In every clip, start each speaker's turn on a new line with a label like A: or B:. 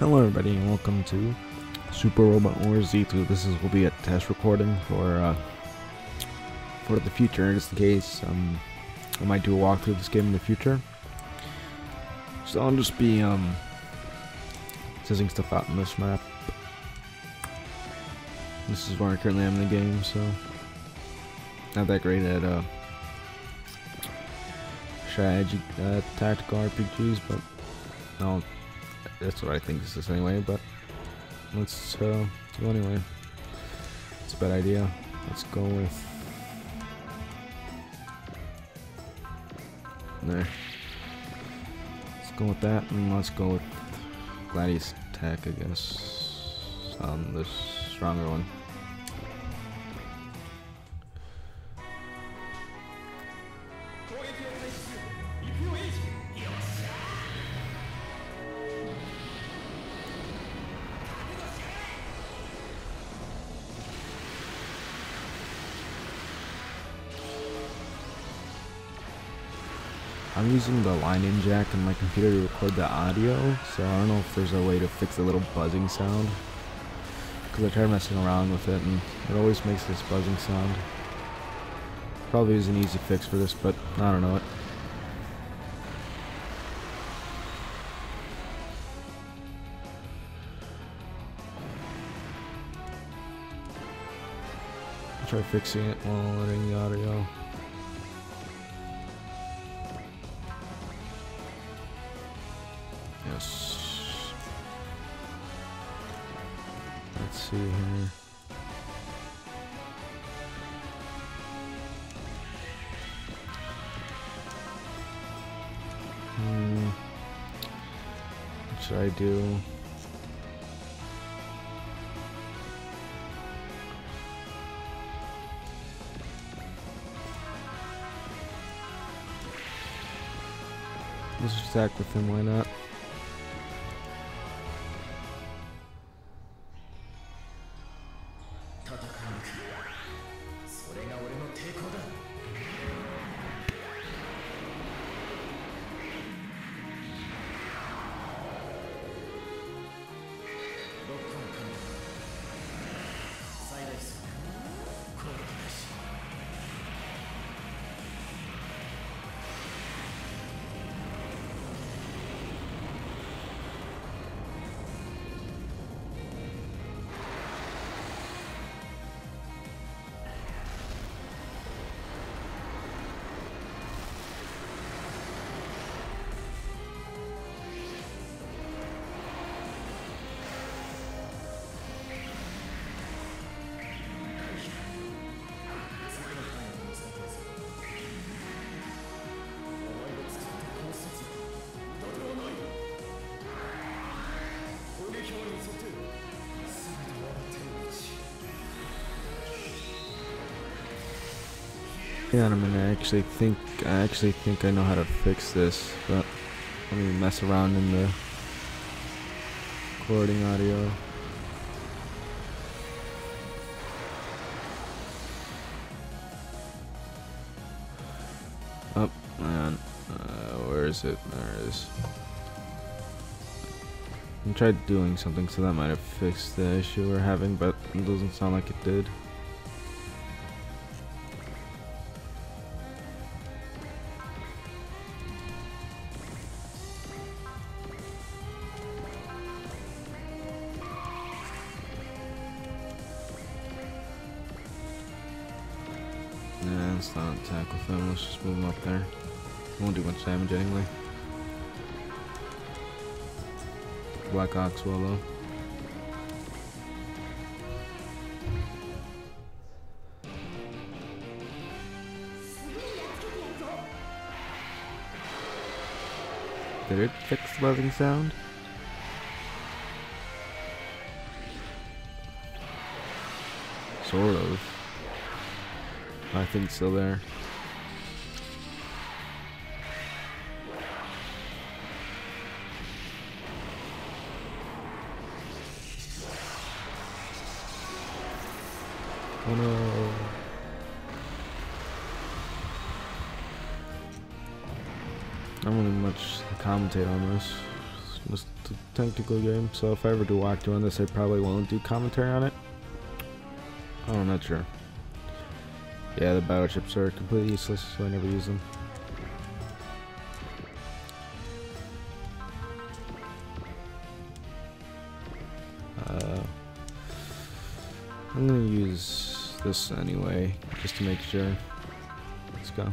A: Hello everybody and welcome to Super Robot Wars Z2. This is will be a test recording for uh, for the future, just in case um, I might do a walkthrough of this game in the future. So I'll just be um, testing stuff out in this map. This is where I currently am in the game, so not that great at uh, strategy uh, tactical RPGs, but no, that's what I think this is anyway. But let's uh, go anyway. It's a bad idea. Let's go with there. Let's go with that, and let's go with Gladius attack, I guess. Um, the stronger one. Using the line-in jack in my computer to record the audio, so I don't know if there's a way to fix the little buzzing sound. Because I tried messing around with it, and it always makes this buzzing sound. Probably is an easy fix for this, but I don't know it. Try fixing it while letting the audio. See here. Hmm. What should I do? Let's attack with him, why not? Yeah, a minute. I actually think I actually think I know how to fix this, but let me mess around in the recording audio. Oh, man. Uh, where is it? There it is. I tried doing something, so that might have fixed the issue we're having, but it doesn't sound like it did. Nah, let's not attack with them. Let's just move them up there. Won't do much damage anyway. Black Ox will though. Did it fix the buzzing sound? Sort of. I think still there. I don't really much to commentate on this. It's Just a technical game, so if I ever do walkthrough on this, I probably won't do commentary on it. Oh, I'm not sure. Yeah, the battleships are completely useless, so I never use them. Uh, I'm gonna use this anyway, just to make sure. Let's go.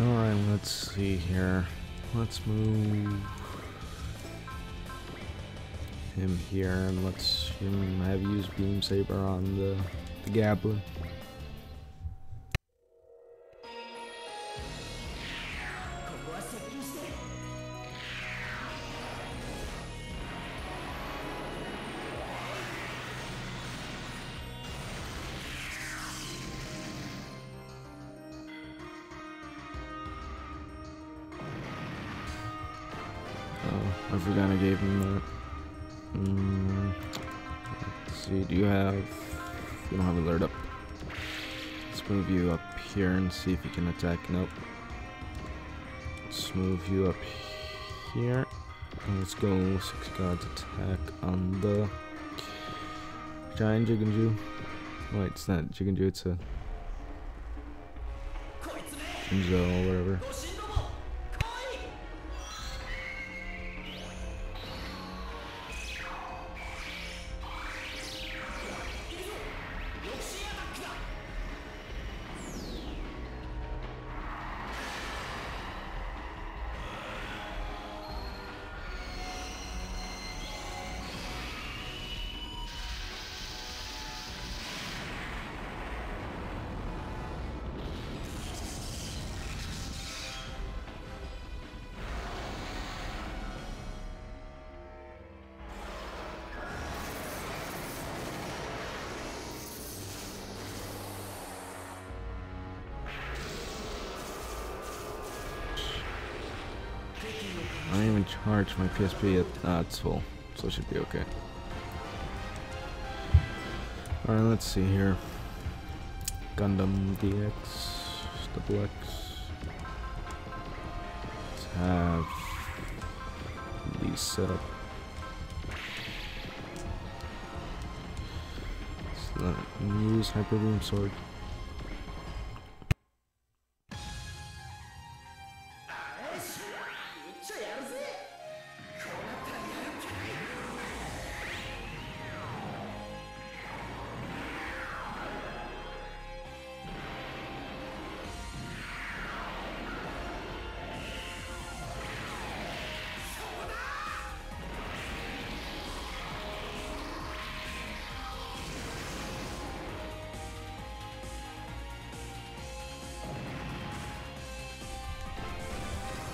A: Alright, let's see here. Let's move him here and let's have used Beam Saber on the, the Goblin. I forgot I gave him that. Mm, let's see, do you have... You don't have alert up. Let's move you up here and see if you can attack. Nope. Let's move you up here. Let's go six guards attack on the giant Jiganju. Wait, it's not Jiganju, it's a Enzo, whatever. Charge my PSP. Ah, it's full, so it should be okay. Alright, let's see here. Gundam DX, double X. Let's have these set up. Let's let use Hyper Beam Sword.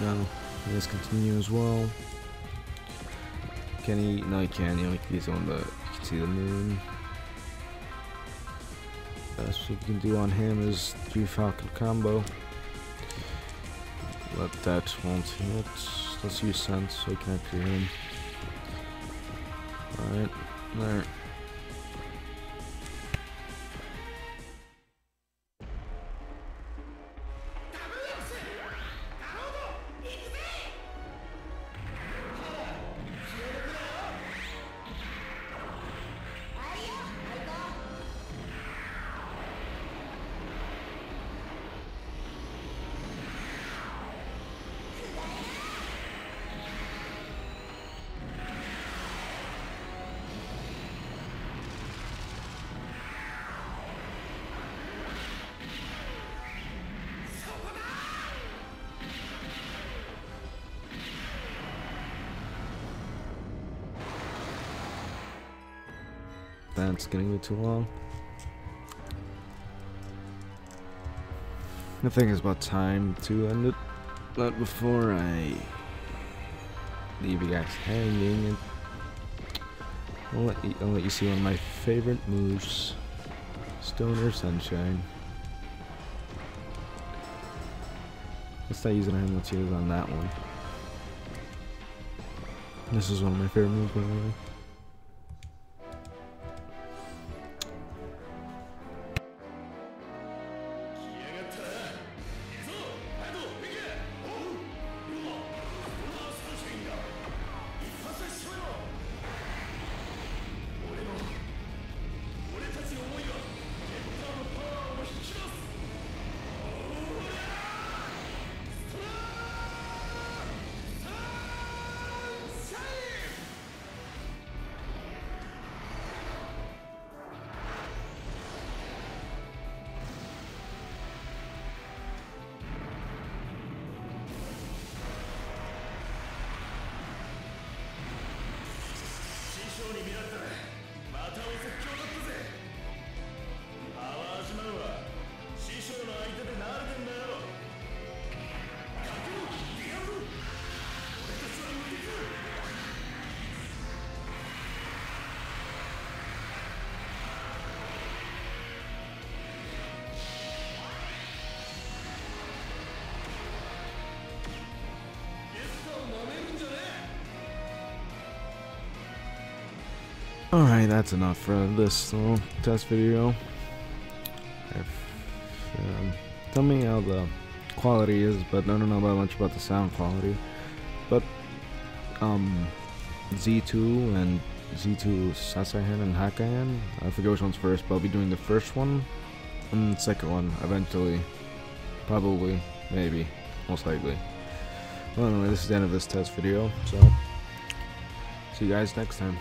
A: Let's continue as well. Can he? No, he can. You he's on the. You can see the moon. Best we can do on him is G Falcon combo. Let that won't hit. Let's use sense so he can actually hit him. Alright, there. That's getting me too long. I think it's about time to end it. But before I leave you guys hanging, I'll let you, I'll let you see one of my favorite moves, Stoner Sunshine. Let's not use on him, let's use on that one. This is one of my favorite moves, by the way. Alright, that's enough for this little test video. If, um, tell me how the quality is, but I don't know about much about the sound quality. But, um, Z2 and Z2 Sasai-hen and Hakai-hen, I forget which one's first, but I'll be doing the first one and the second one eventually. Probably, maybe, most likely. Well, anyway, this is the end of this test video, so see you guys next time.